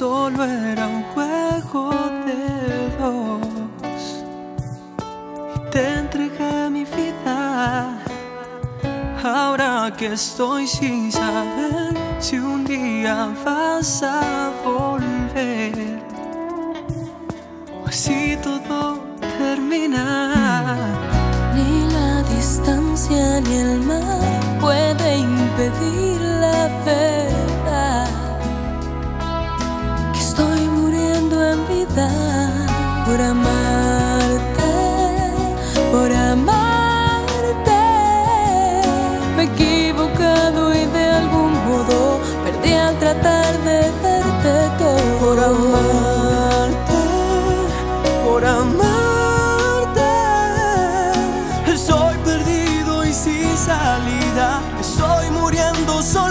solo era un juego de dos. Y te entregué mi vida. Ahora que estoy sin saber si un día vas a volver. O así todo termina. Ni la distancia ni el mar puede impedir por amarte, por amarte. Me he equivocado y de algún modo perdí al tratar de verte todo. Por amarte, por amarte. Soy perdido y sin salida, estoy muriendo solo.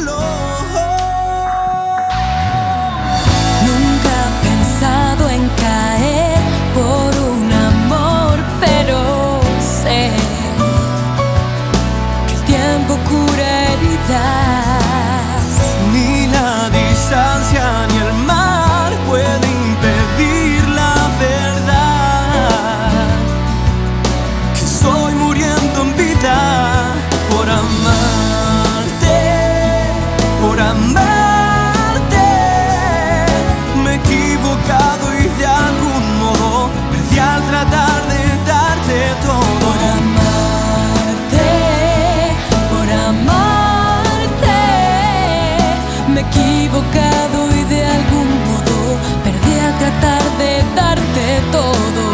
tengo cura. Ni la distancia. equivocado y de algún modo perdí a tratar de darte todo.